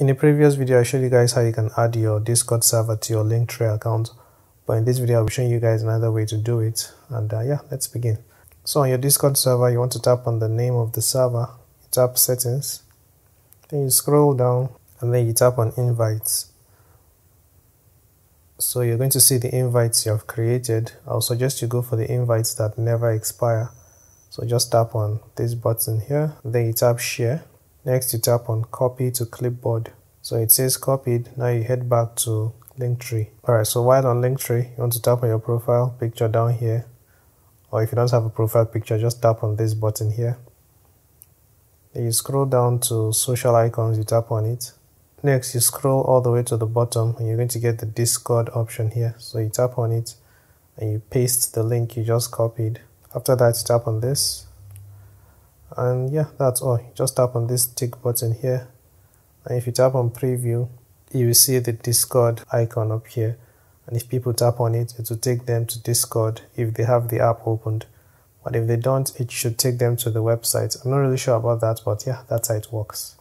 In the previous video, I showed you guys how you can add your Discord server to your Linktree account. But in this video, I'll be showing you guys another way to do it. And uh, yeah, let's begin. So on your Discord server, you want to tap on the name of the server, you tap settings, then you scroll down and then you tap on invites. So you're going to see the invites you have created. I'll suggest you go for the invites that never expire. So just tap on this button here, then you tap share. Next you tap on copy to clipboard. So it says copied, now you head back to Linktree. Alright, so while on Linktree, you want to tap on your profile picture down here. Or if you don't have a profile picture, just tap on this button here. Then you scroll down to social icons, you tap on it. Next, you scroll all the way to the bottom and you're going to get the Discord option here. So you tap on it and you paste the link you just copied. After that, you tap on this. And yeah, that's all. Just tap on this tick button here. And if you tap on preview, you will see the Discord icon up here. And if people tap on it, it will take them to Discord if they have the app opened. But if they don't, it should take them to the website. I'm not really sure about that, but yeah, that's how it works.